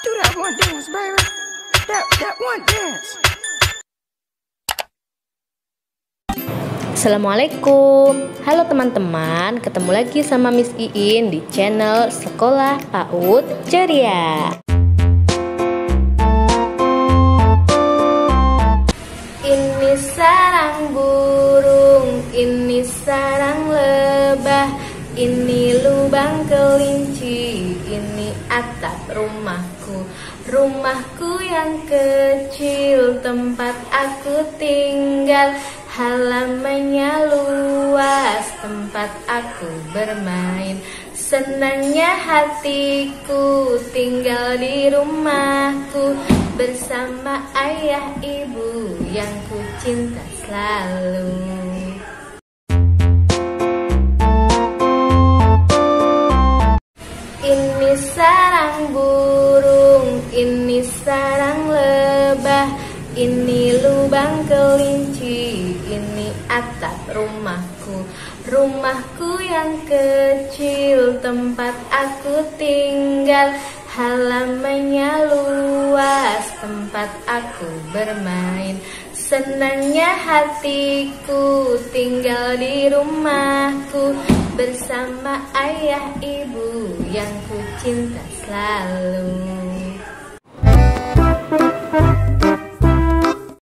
Do that one dance, baby. That, that one dance. Assalamualaikum Halo teman-teman Ketemu lagi sama Miss Iin Di channel Sekolah PAUD Ceria Ini sarang burung Ini sarang Ini lubang kelinci Ini atap rumahku. Rumahku yang kecil Tempat aku tinggal. Halamannya luas Tempat aku bermain. Senangnya hatiku Tinggal di rumahku. Bersama ayah ibu Yang ku cinta selalu sarang burung, ini sarang lebah, ini lubang kelinci, ini atap rumahku. Rumahku yang kecil, tempat aku tinggal, halamannya luas, tempat aku bermain. Senangnya hatiku tinggal di rumahku bersama ayah ibu yang ku cinta selalu.